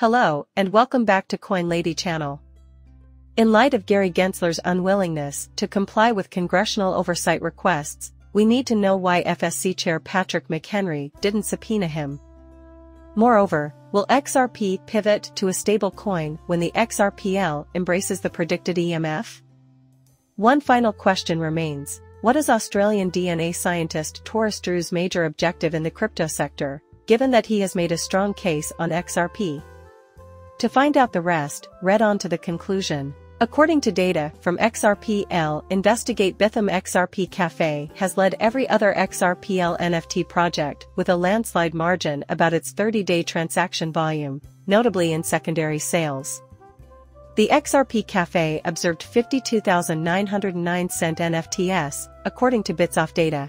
Hello, and welcome back to Coin Lady channel. In light of Gary Gensler's unwillingness to comply with congressional oversight requests, we need to know why FSC Chair Patrick McHenry didn't subpoena him. Moreover, will XRP pivot to a stable coin when the XRPL embraces the predicted EMF? One final question remains, what is Australian DNA scientist Horace Drew's major objective in the crypto sector, given that he has made a strong case on XRP? To find out the rest, read on to the conclusion. According to data from XRPL, Investigate Bithomp XRP Cafe has led every other XRPL NFT project with a landslide margin about its 30-day transaction volume, notably in secondary sales. The XRP Cafe observed 52,909 cent NFTs, according to Bitsoft data.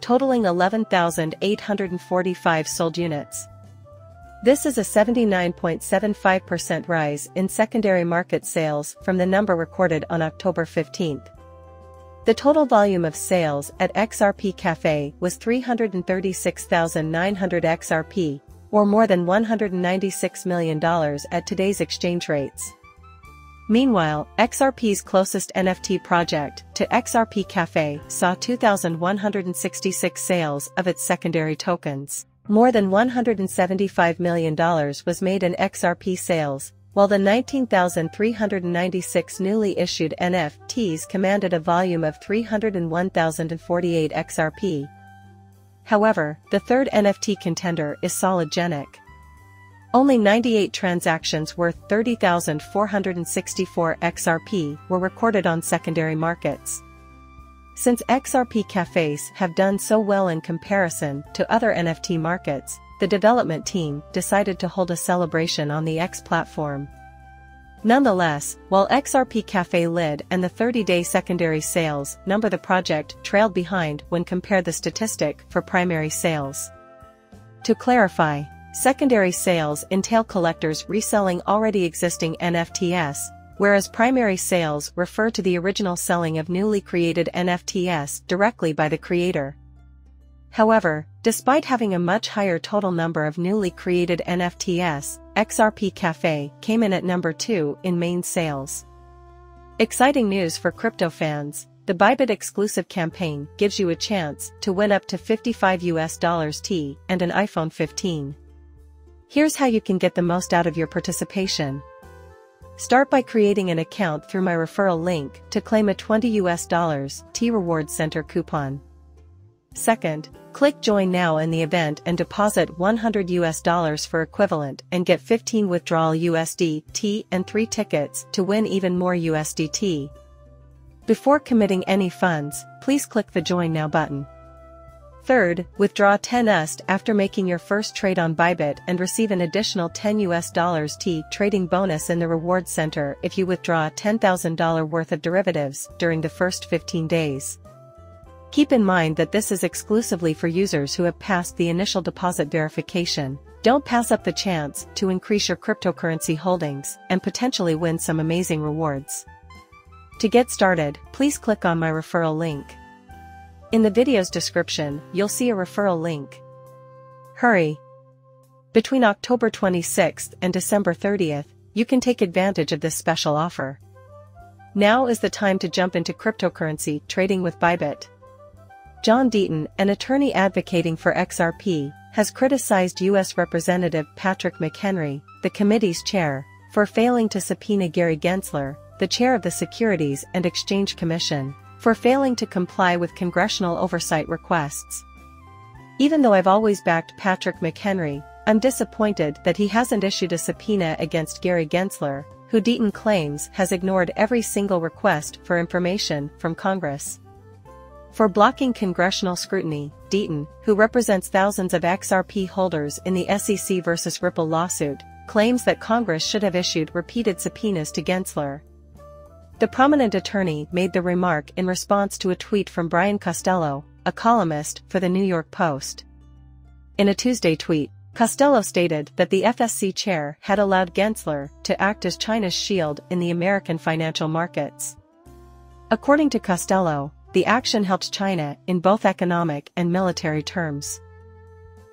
Totaling 11,845 sold units. This is a 79.75% rise in secondary market sales from the number recorded on October 15. The total volume of sales at XRP Cafe was 336,900 XRP, or more than $196 million at today's exchange rates. Meanwhile, XRP's closest NFT project to XRP Cafe saw 2,166 sales of its secondary tokens. More than $175 million was made in XRP sales, while the 19,396 newly issued NFTs commanded a volume of 301,048 XRP. However, the third NFT contender is Sologenic. Only 98 transactions worth 30,464 XRP were recorded on secondary markets. Since XRP cafes have done so well in comparison to other NFT markets, the development team decided to hold a celebration on the X platform. Nonetheless, while XRP Cafe lid and the 30-day secondary sales number the project trailed behind when compared the statistic for primary sales. To clarify, secondary sales entail collectors reselling already existing NFTs, whereas primary sales refer to the original selling of newly created NFTs directly by the creator. However, despite having a much higher total number of newly created NFTs, XRP Cafe came in at number 2 in main sales. Exciting news for crypto fans, the Bybit exclusive campaign gives you a chance to win up to 55 US dollars T and an iPhone 15. Here's how you can get the most out of your participation. Start by creating an account through my referral link to claim a 20 US dollars T Reward Center coupon. Second, click join now in the event and deposit 100 US dollars for equivalent and get 15 withdrawal USDT and 3 tickets to win even more USDT. Before committing any funds, please click the join now button. Third, withdraw 10 USD after making your first trade on Bybit and receive an additional 10 US dollars T trading bonus in the reward center if you withdraw $10,000 worth of derivatives during the first 15 days. Keep in mind that this is exclusively for users who have passed the initial deposit verification. Don't pass up the chance to increase your cryptocurrency holdings and potentially win some amazing rewards. To get started, please click on my referral link. In the video's description, you'll see a referral link. Hurry! Between October 26th and December 30th, you can take advantage of this special offer. Now is the time to jump into cryptocurrency trading with Bybit. John Deaton, an attorney advocating for XRP, has criticized U.S. Representative Patrick McHenry, the committee's chair, for failing to subpoena Gary Gensler, the chair of the Securities and Exchange Commission for failing to comply with congressional oversight requests. Even though I've always backed Patrick McHenry, I'm disappointed that he hasn't issued a subpoena against Gary Gensler, who Deaton claims has ignored every single request for information from Congress. For blocking congressional scrutiny, Deaton, who represents thousands of XRP holders in the SEC versus Ripple lawsuit, claims that Congress should have issued repeated subpoenas to Gensler. The prominent attorney made the remark in response to a tweet from Brian Costello, a columnist for the New York Post. In a Tuesday tweet, Costello stated that the FSC chair had allowed Gensler to act as China's shield in the American financial markets. According to Costello, the action helped China in both economic and military terms.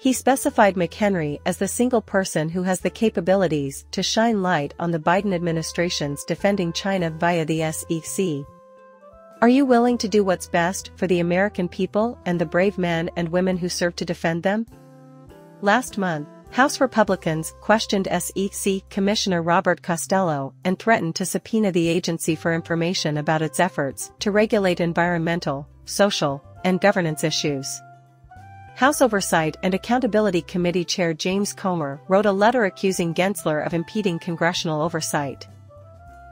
He specified McHenry as the single person who has the capabilities to shine light on the Biden administration's defending China via the SEC. Are you willing to do what's best for the American people and the brave men and women who serve to defend them? Last month, House Republicans questioned SEC Commissioner Robert Costello and threatened to subpoena the agency for information about its efforts to regulate environmental, social, and governance issues. House Oversight and Accountability Committee Chair James Comer wrote a letter accusing Gensler of impeding congressional oversight.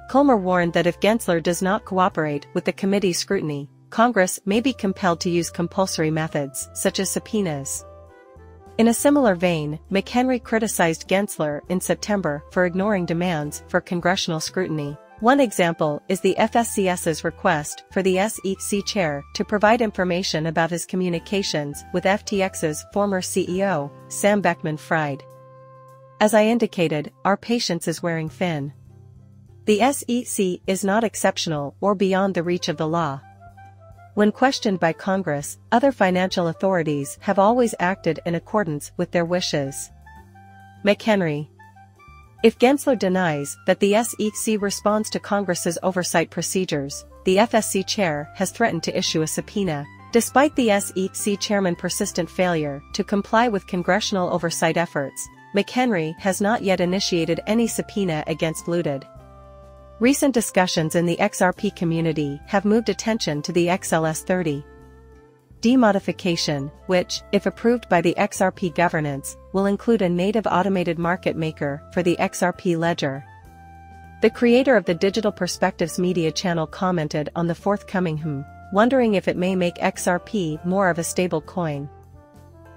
Comer warned that if Gensler does not cooperate with the committee's scrutiny, Congress may be compelled to use compulsory methods, such as subpoenas. In a similar vein, McHenry criticized Gensler in September for ignoring demands for congressional scrutiny. One example is the FSCS's request for the SEC chair to provide information about his communications with FTX's former CEO, Sam Bankman-Fried. As I indicated, our patience is wearing thin. The SEC is not exceptional or beyond the reach of the law. When questioned by Congress, other financial authorities have always acted in accordance with their wishes. McHenry if Gensler denies that the SEC responds to Congress's oversight procedures, the FSC chair has threatened to issue a subpoena. Despite the SEC chairman's persistent failure to comply with congressional oversight efforts, McHenry has not yet initiated any subpoena against Looted. Recent discussions in the XRP community have moved attention to the XLS 30 demodification, which, if approved by the XRP governance, will include a native automated market maker for the XRP ledger. The creator of the Digital Perspectives media channel commented on the forthcoming HM, wondering if it may make XRP more of a stable coin.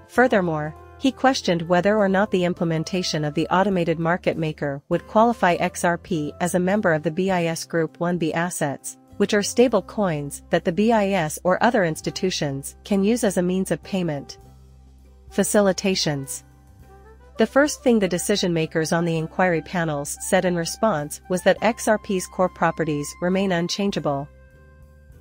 Furthermore, he questioned whether or not the implementation of the automated market maker would qualify XRP as a member of the BIS Group 1B assets, which are stable coins that the BIS or other institutions can use as a means of payment. Facilitations The first thing the decision makers on the inquiry panels said in response was that XRP's core properties remain unchangeable.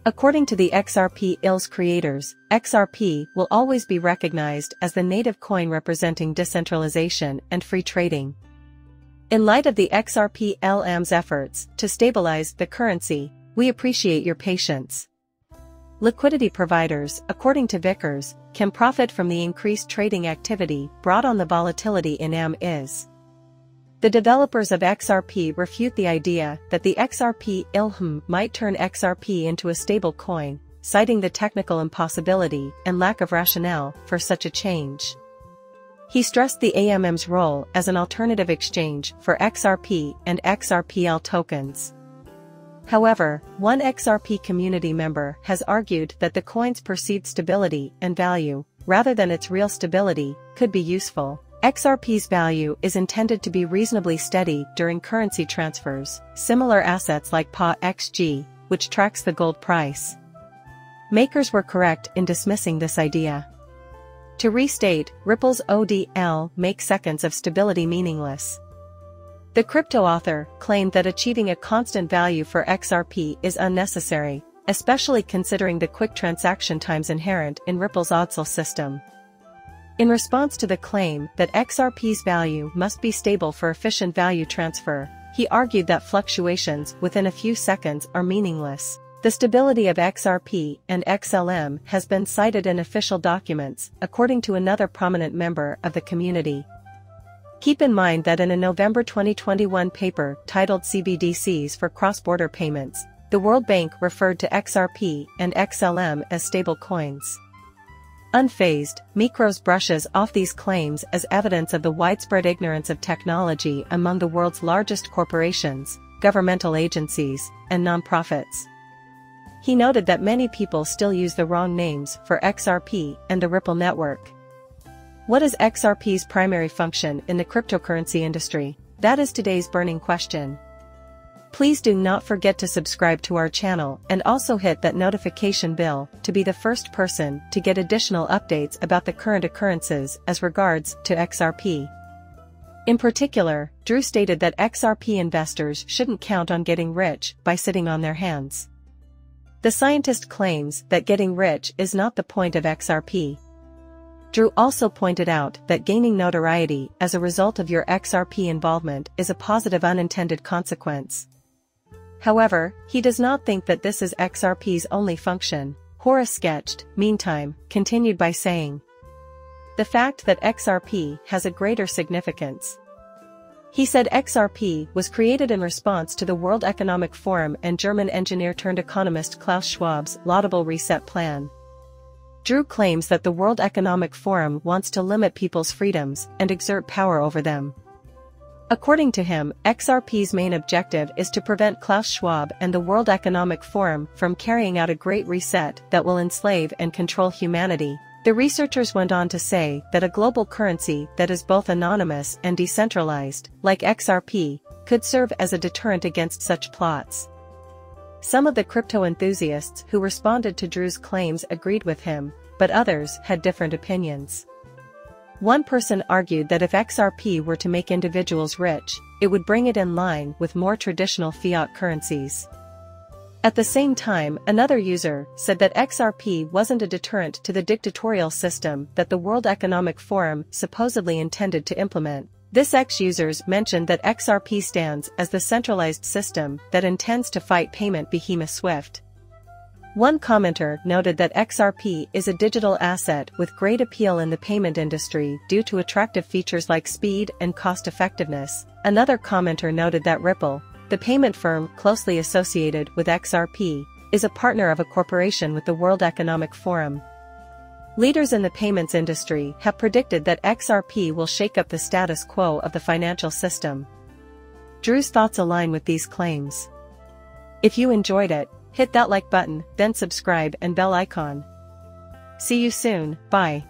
According to the XRP ILS creators, XRP will always be recognized as the native coin representing decentralization and free trading. In light of the XRP LM's efforts to stabilize the currency, we appreciate your patience. Liquidity providers, according to Vickers, can profit from the increased trading activity brought on the volatility in AMIS. The developers of XRP refute the idea that the XRP ILHM might turn XRP into a stable coin, citing the technical impossibility and lack of rationale for such a change. He stressed the AMM's role as an alternative exchange for XRP and XRPL tokens. However, one XRP community member has argued that the coin's perceived stability and value, rather than its real stability, could be useful. XRP's value is intended to be reasonably steady during currency transfers, similar assets like PA-XG, which tracks the gold price. Makers were correct in dismissing this idea. To restate, Ripple's ODL makes seconds of stability meaningless. The crypto author claimed that achieving a constant value for XRP is unnecessary, especially considering the quick transaction times inherent in Ripple's ODSL system. In response to the claim that XRP's value must be stable for efficient value transfer, he argued that fluctuations within a few seconds are meaningless. The stability of XRP and XLM has been cited in official documents, according to another prominent member of the community, Keep in mind that in a November 2021 paper titled CBDCs for Cross-Border Payments, the World Bank referred to XRP and XLM as stable coins. Unfazed, Micros brushes off these claims as evidence of the widespread ignorance of technology among the world's largest corporations, governmental agencies, and nonprofits. He noted that many people still use the wrong names for XRP and the Ripple network. What is XRP's primary function in the cryptocurrency industry? That is today's burning question. Please do not forget to subscribe to our channel and also hit that notification bell to be the first person to get additional updates about the current occurrences as regards to XRP. In particular, Drew stated that XRP investors shouldn't count on getting rich by sitting on their hands. The scientist claims that getting rich is not the point of XRP. Drew also pointed out that gaining notoriety as a result of your XRP involvement is a positive unintended consequence. However, he does not think that this is XRP's only function. Horace sketched, meantime, continued by saying, The fact that XRP has a greater significance. He said XRP was created in response to the World Economic Forum and German engineer turned economist Klaus Schwab's laudable reset plan. Drew claims that the World Economic Forum wants to limit people's freedoms and exert power over them. According to him, XRP's main objective is to prevent Klaus Schwab and the World Economic Forum from carrying out a great reset that will enslave and control humanity. The researchers went on to say that a global currency that is both anonymous and decentralized, like XRP, could serve as a deterrent against such plots. Some of the crypto enthusiasts who responded to Drew's claims agreed with him, but others had different opinions. One person argued that if XRP were to make individuals rich, it would bring it in line with more traditional fiat currencies. At the same time, another user said that XRP wasn't a deterrent to the dictatorial system that the World Economic Forum supposedly intended to implement. This ex-users mentioned that XRP stands as the centralized system that intends to fight payment behemoth SWIFT. One commenter noted that XRP is a digital asset with great appeal in the payment industry due to attractive features like speed and cost effectiveness. Another commenter noted that Ripple, the payment firm closely associated with XRP, is a partner of a corporation with the World Economic Forum. Leaders in the payments industry have predicted that XRP will shake up the status quo of the financial system. Drew's thoughts align with these claims. If you enjoyed it, Hit that like button, then subscribe and bell icon. See you soon, bye.